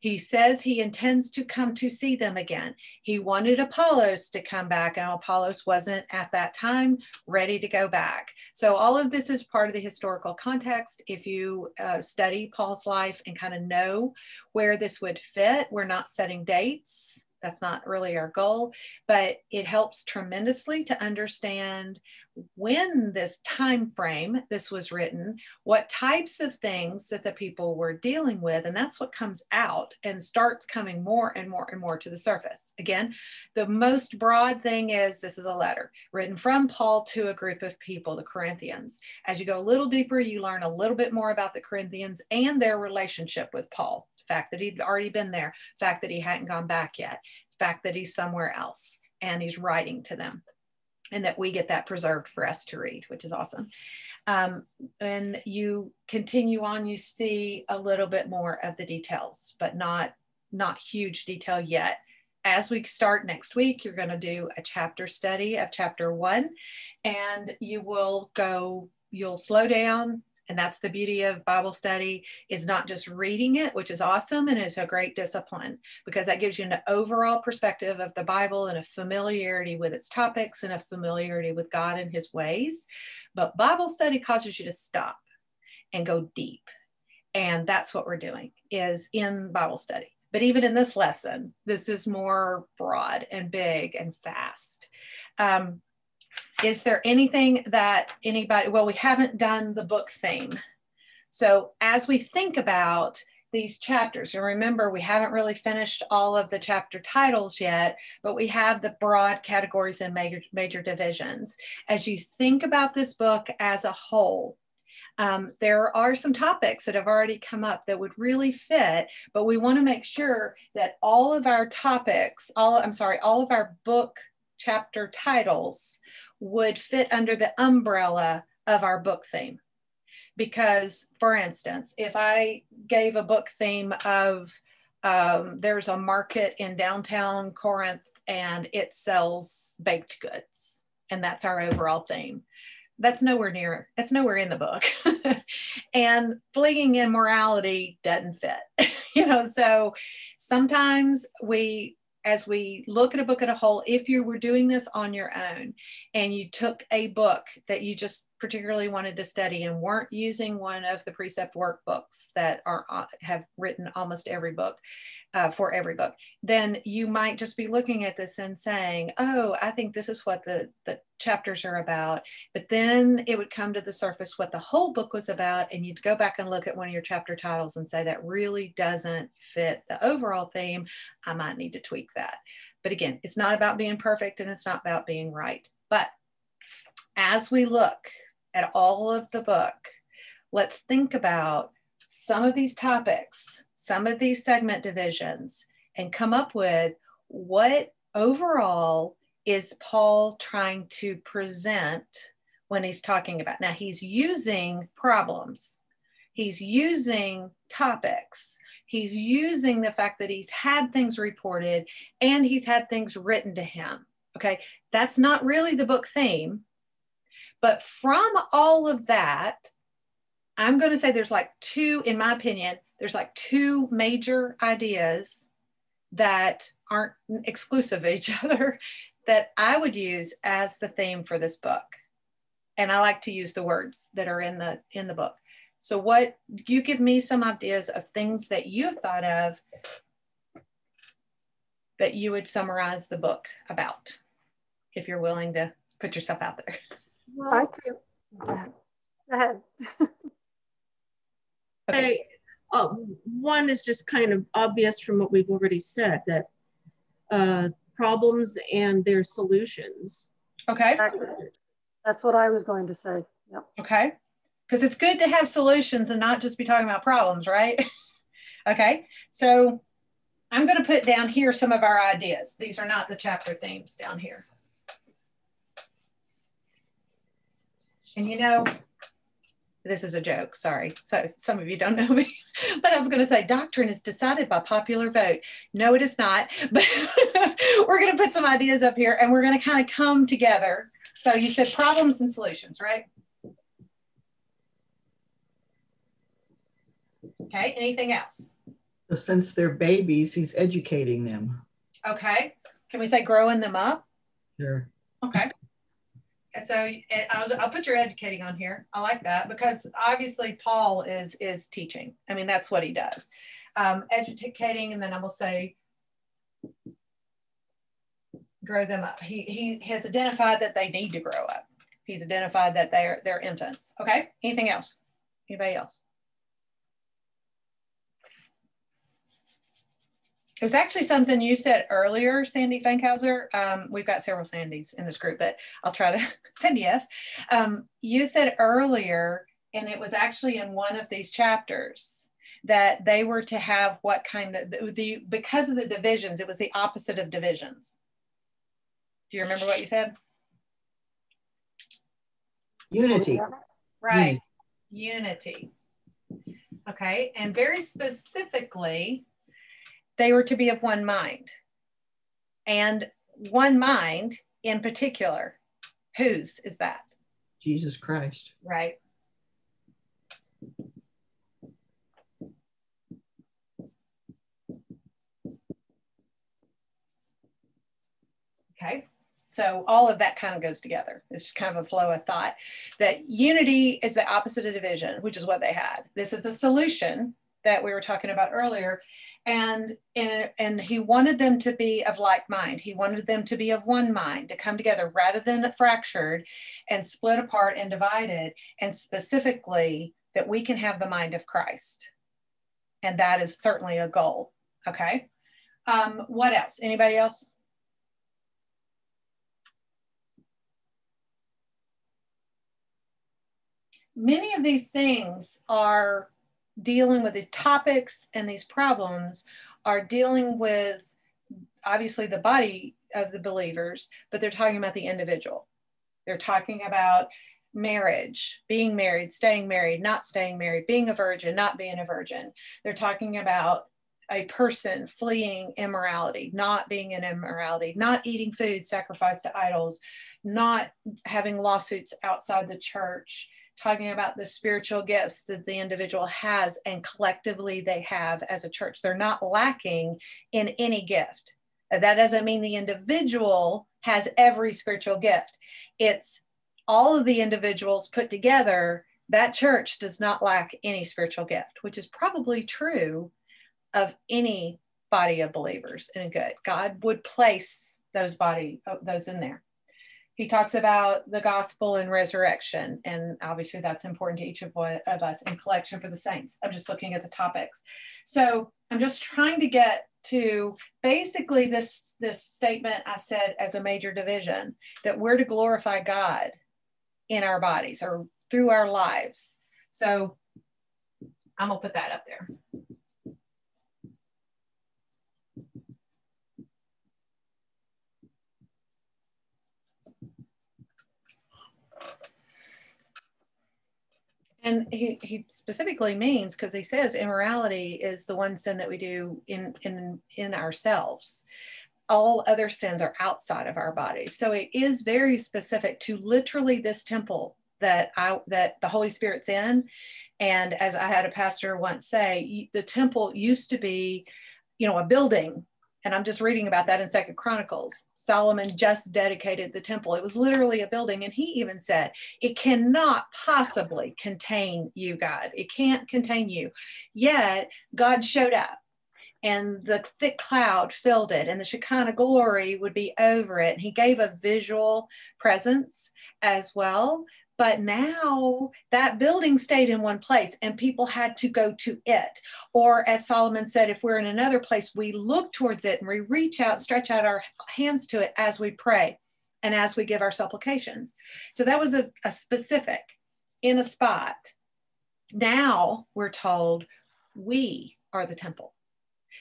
He says he intends to come to see them again. He wanted Apollos to come back, and Apollos wasn't at that time ready to go back. So, all of this is part of the historical context. If you uh, study Paul's life and kind of know where this would fit, we're not setting dates. That's not really our goal, but it helps tremendously to understand when this time frame this was written what types of things that the people were dealing with and that's what comes out and starts coming more and more and more to the surface. Again the most broad thing is this is a letter written from paul to a group of people the corinthians. As you go a little deeper you learn a little bit more about the corinthians and their relationship with paul. The fact that he'd already been there the fact that he hadn't gone back yet the fact that he's somewhere else and he's writing to them and that we get that preserved for us to read, which is awesome. Um, and you continue on, you see a little bit more of the details, but not not huge detail yet. As we start next week, you're going to do a chapter study of chapter one, and you will go, you'll slow down, and that's the beauty of bible study is not just reading it which is awesome and is a great discipline because that gives you an overall perspective of the bible and a familiarity with its topics and a familiarity with god and his ways. But bible study causes you to stop and go deep. And that's what we're doing is in bible study. But even in this lesson this is more broad and big and fast. Um, is there anything that anybody, well, we haven't done the book theme. So as we think about these chapters, and remember, we haven't really finished all of the chapter titles yet, but we have the broad categories and major, major divisions. As you think about this book as a whole, um, there are some topics that have already come up that would really fit, but we want to make sure that all of our topics, all I'm sorry, all of our book chapter titles would fit under the umbrella of our book theme. Because, for instance, if I gave a book theme of um, there's a market in downtown Corinth and it sells baked goods, and that's our overall theme. That's nowhere near, that's nowhere in the book. and fleeing immorality doesn't fit, you know. So sometimes we as we look at a book at a whole, if you were doing this on your own and you took a book that you just particularly wanted to study and weren't using one of the precept workbooks that are uh, have written almost every book uh, for every book, then you might just be looking at this and saying, "Oh, I think this is what the the chapters are about." But then it would come to the surface what the whole book was about, and you'd go back and look at one of your chapter titles and say that really doesn't fit the overall theme. I might need to tweak that. But again, it's not about being perfect and it's not about being right. But as we look at all of the book, let's think about some of these topics some of these segment divisions and come up with what overall is Paul trying to present when he's talking about. Now, he's using problems, he's using topics, he's using the fact that he's had things reported and he's had things written to him. Okay, that's not really the book theme. But from all of that, I'm going to say there's like two, in my opinion, there's like two major ideas that aren't exclusive of each other that I would use as the theme for this book. And I like to use the words that are in the in the book. So what you give me some ideas of things that you've thought of that you would summarize the book about if you're willing to put yourself out there. Well, I can. Go ahead. okay uh, one is just kind of obvious from what we've already said that uh, problems and their solutions. Okay. That's what I was going to say. Yep. Okay. Because it's good to have solutions and not just be talking about problems, right? okay. So I'm going to put down here some of our ideas. These are not the chapter themes down here. And you know, this is a joke, sorry. So some of you don't know me, but I was going to say doctrine is decided by popular vote. No, it is not, but we're going to put some ideas up here and we're going to kind of come together. So you said problems and solutions, right? Okay, anything else? So since they're babies, he's educating them. Okay. Can we say growing them up? Sure. Okay. So eh, I'll, I'll put your educating on here. I like that because obviously Paul is is teaching. I mean, that's what he does. Um, educating, and then I will say grow them up. He, he has identified that they need to grow up. He's identified that they're they're infants. Okay. Anything else? Anybody else? It was actually something you said earlier, Sandy Fankhauser. Um, we've got several Sandys in this group, but I'll try to, Sandy F. Um, you said earlier, and it was actually in one of these chapters, that they were to have what kind of, the, the because of the divisions, it was the opposite of divisions. Do you remember what you said? Unity. Right. Unity. Okay. And very specifically, they were to be of one mind. And one mind in particular, whose is that? Jesus Christ. Right. Okay. So all of that kind of goes together. It's just kind of a flow of thought that unity is the opposite of division, which is what they had. This is a solution that we were talking about earlier and and and he wanted them to be of like mind. He wanted them to be of one mind to come together rather than fractured and split apart and divided and specifically that we can have the mind of christ. And that is certainly a goal okay? Um, what else? Anybody else? Many of these things are dealing with these topics and these problems are dealing with obviously the body of the believers, but they're talking about the individual. They're talking about marriage, being married, staying married, not staying married, being a virgin, not being a virgin. They're talking about a person fleeing immorality, not being in immorality, not eating food sacrificed to idols, not having lawsuits outside the church, talking about the spiritual gifts that the individual has and collectively they have as a church. They're not lacking in any gift. That doesn't mean the individual has every spiritual gift. It's all of the individuals put together. That church does not lack any spiritual gift, which is probably true of any body of believers in good. God would place those body uh, those in there he talks about the gospel and resurrection and obviously that's important to each of, of us in collection for the saints. I'm just looking at the topics. So i'm just trying to get to basically this this statement i said as a major division that we're to glorify god in our bodies or through our lives. So i'm gonna put that up there And he, he specifically means because he says immorality is the one sin that we do in in in ourselves. All other sins are outside of our bodies. So it is very specific to literally this temple that I that the Holy Spirit's in. And as I had a pastor once say, the temple used to be, you know, a building and i'm just reading about that in second chronicles. Solomon just dedicated the temple. It was literally a building. And he even said it cannot possibly contain you god. It can't contain you. Yet god showed up and the thick cloud filled it and the shekinah glory would be over it. And he gave a visual presence as well but now that building stayed in one place and people had to go to it. Or as Solomon said, if we're in another place, we look towards it and we reach out, stretch out our hands to it as we pray and as we give our supplications. So that was a, a specific in a spot. Now we're told we are the temple.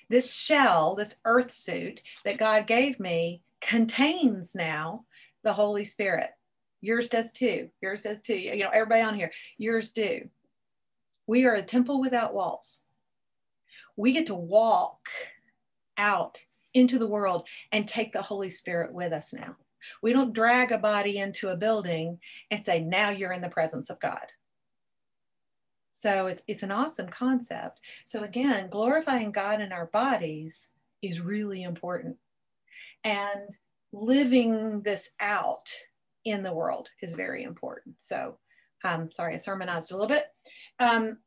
This shell, this earth suit that God gave me contains now the Holy Spirit. Yours does too. Yours does too. You know, everybody on here, yours do. We are a temple without walls. We get to walk out into the world and take the Holy Spirit with us now. We don't drag a body into a building and say, now you're in the presence of God. So it's it's an awesome concept. So again, glorifying God in our bodies is really important. And living this out in the world is very important. So um, sorry, I sermonized a little bit. Um,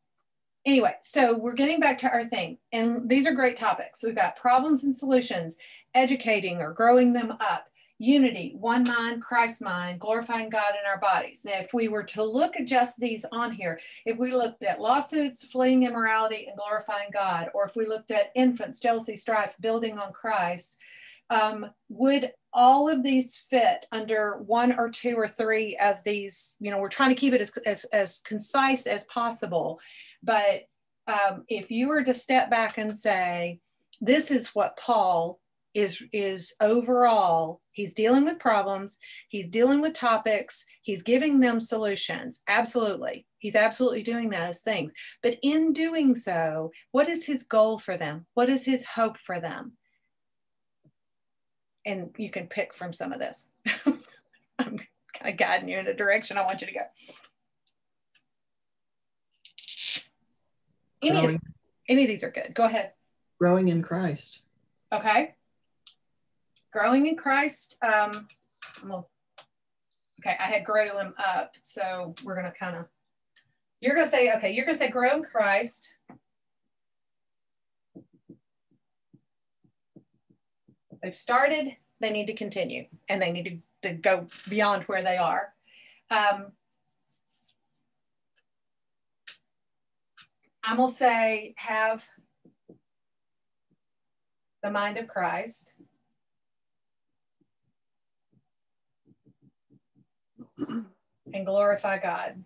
anyway, so we're getting back to our thing. And these are great topics. We've got problems and solutions, educating or growing them up, unity, one mind, Christ mind, glorifying God in our bodies. Now, if we were to look at just these on here, if we looked at lawsuits, fleeing immorality, and glorifying God, or if we looked at infants, jealousy, strife, building on Christ, um, would all of these fit under one or two or three of these? You know, we're trying to keep it as, as, as concise as possible. But um, if you were to step back and say, this is what Paul is is overall he's dealing with problems he's dealing with topics he's giving them solutions absolutely he's absolutely doing those things but in doing so what is his goal for them what is his hope for them and you can pick from some of this i'm kind of guiding you in a direction i want you to go any, of, any of these are good go ahead growing in christ okay growing in Christ. Um, gonna, okay, I had grow him up, so we're gonna kind of. You're gonna say okay. You're gonna say grow in Christ. They've started. They need to continue, and they need to, to go beyond where they are. Um, I'm gonna say have the mind of Christ. and glorify God.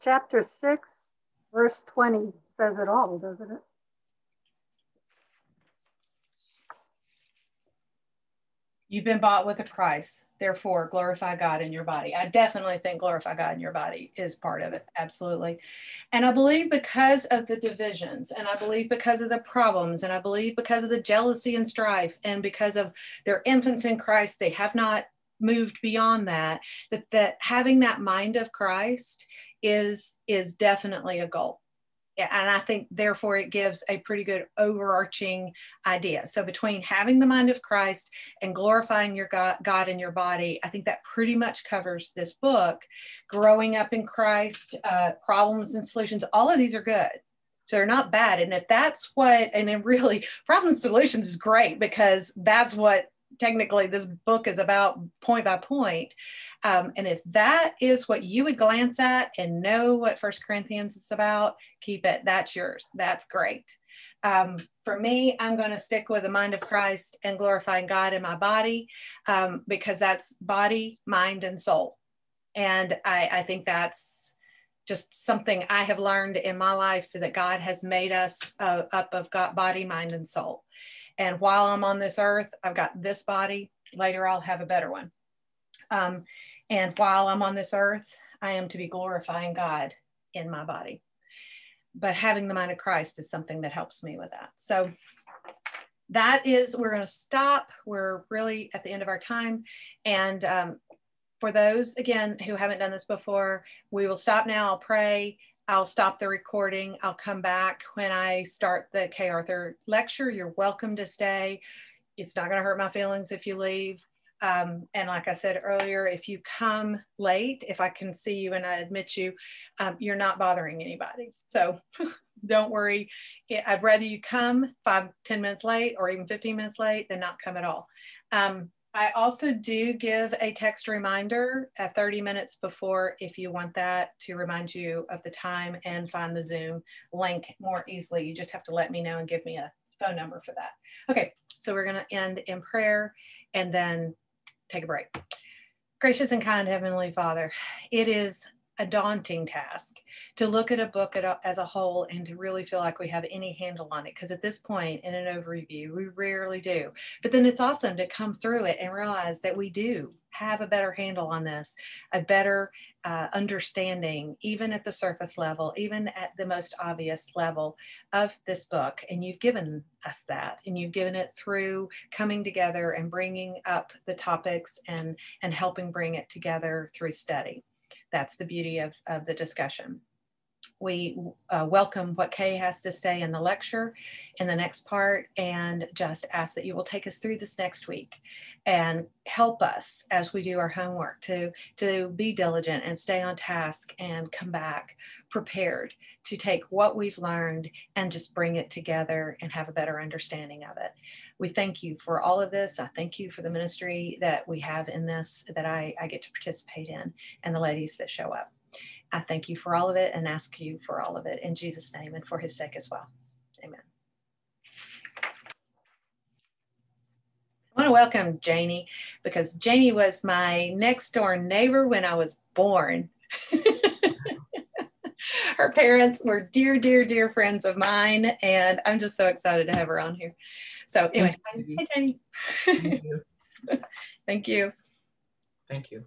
Chapter 6, verse 20 says it all, doesn't it? You've been bought with a price. Therefore, glorify God in your body. I definitely think glorify God in your body is part of it. Absolutely. And I believe because of the divisions, and I believe because of the problems, and I believe because of the jealousy and strife, and because of their infants in Christ, they have not moved beyond that, that, that having that mind of Christ is, is definitely a goal and I think therefore it gives a pretty good overarching idea. So between having the mind of Christ and glorifying your God, God in your body, I think that pretty much covers this book. Growing up in Christ, uh, problems and solutions, all of these are good. So they're not bad. And if that's what, and then really problems solutions is great because that's what technically this book is about point by point. Um, and if that is what you would glance at and know what First Corinthians is about, keep it. That's yours. That's great. Um, for me, I'm going to stick with the mind of Christ and glorifying God in my body um, because that's body, mind, and soul. And I, I think that's just something I have learned in my life that God has made us uh, up of God, body, mind, and soul. And while I'm on this earth, I've got this body. Later, I'll have a better one. Um, and while I'm on this earth, I am to be glorifying God in my body. But having the mind of Christ is something that helps me with that. So that is, we're going to stop. We're really at the end of our time. And um, for those, again, who haven't done this before, we will stop now. I'll pray I'll stop the recording. I'll come back when I start the Kay Arthur lecture. You're welcome to stay. It's not going to hurt my feelings if you leave. Um, and like I said earlier, if you come late, if I can see you and I admit you, um, you're not bothering anybody. So don't worry. I'd rather you come five, 10 minutes late or even 15 minutes late than not come at all. Um, I also do give a text reminder at 30 minutes before if you want that to remind you of the time and find the Zoom link more easily. You just have to let me know and give me a phone number for that. Okay, so we're going to end in prayer and then take a break. Gracious and kind Heavenly Father, it is a daunting task to look at a book at a, as a whole and to really feel like we have any handle on it. Because at this point in an overview, we rarely do. But then it's awesome to come through it and realize that we do have a better handle on this, a better uh, understanding, even at the surface level, even at the most obvious level of this book. And you've given us that, and you've given it through coming together and bringing up the topics and, and helping bring it together through study. That's the beauty of, of the discussion. We uh, welcome what Kay has to say in the lecture in the next part and just ask that you will take us through this next week and help us as we do our homework to, to be diligent and stay on task and come back prepared to take what we've learned and just bring it together and have a better understanding of it. We thank you for all of this. I thank you for the ministry that we have in this that I, I get to participate in and the ladies that show up. I thank you for all of it and ask you for all of it in Jesus' name and for his sake as well. Amen. I want to welcome Janie because Janie was my next door neighbor when I was born. her parents were dear, dear, dear friends of mine, and I'm just so excited to have her on here. So anyway, Thank you. hi Janie. Thank you. Thank you. Thank you.